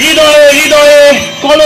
হৃদয়ে হৃদয়ে কলতা